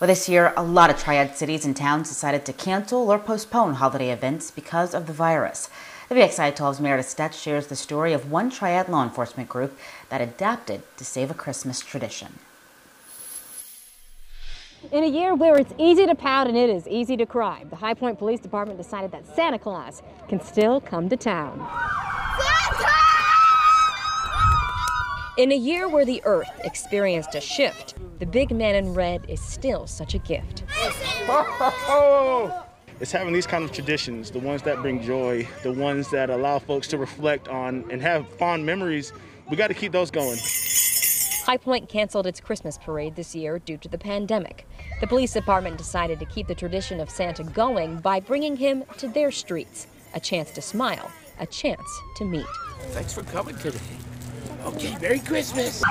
Well, this year, a lot of Triad cities and towns decided to cancel or postpone holiday events because of the virus. The WXII 12's Meredith Stutz shares the story of one Triad law enforcement group that adapted to save a Christmas tradition. In a year where it's easy to pout and it is easy to cry, the High Point Police Department decided that Santa Claus can still come to town. Santa! In a year where the Earth experienced a shift, the big man in red is still such a gift. It's having these kind of traditions, the ones that bring joy, the ones that allow folks to reflect on and have fond memories. We got to keep those going. High Point canceled its Christmas parade this year due to the pandemic. The police department decided to keep the tradition of Santa going by bringing him to their streets. A chance to smile, a chance to meet. Thanks for coming today. Okay, Merry Christmas.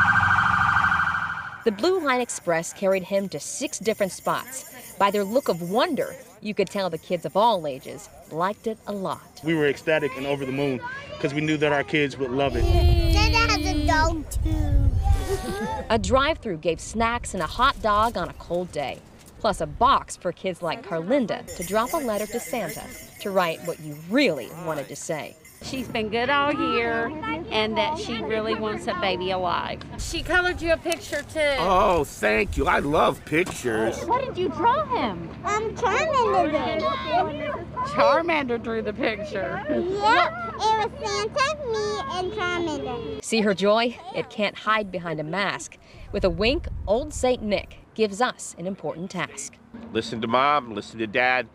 The Blue Line Express carried him to six different spots. By their look of wonder, you could tell the kids of all ages liked it a lot. We were ecstatic and over the moon because we knew that our kids would love it. Santa has a dog too. a drive-through gave snacks and a hot dog on a cold day, plus a box for kids like Carlinda to drop a letter to Santa to write what you really wanted to say. She's been good all year and that she really wants a baby alive. She colored you a picture too. Oh, thank you. I love pictures. What did you draw him? Um, Charmander did. Charmander drew the picture. Yep, it was Santa, me, and Charmander. See her joy? It can't hide behind a mask. With a wink, old St. Nick gives us an important task. Listen to mom, listen to dad,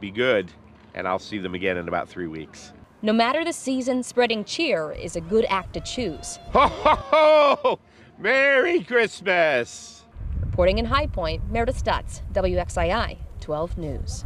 be good, and I'll see them again in about three weeks. No matter the season, spreading cheer is a good act to choose. Ho, ho, ho! Merry Christmas! Reporting in High Point, Meredith Stutz, WXII 12 News.